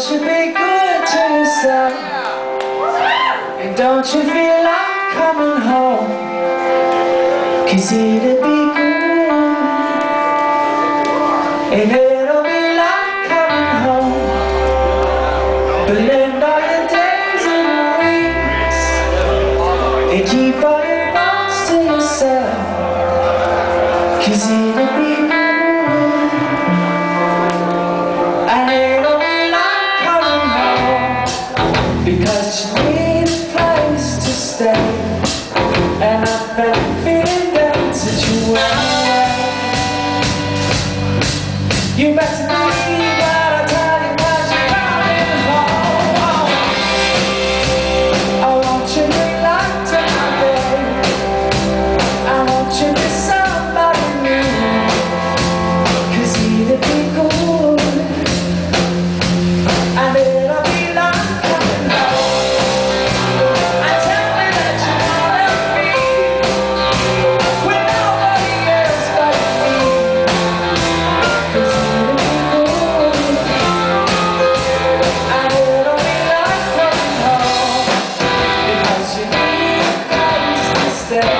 don't you be good to yourself? And don't you feel like coming home? Cause it'll be good. And it'll be like coming home. Blend all your days and weeks. And keep all your thoughts to yourself. Cause it'll You need a place to stay. And I've been feeling that situation You better be myself.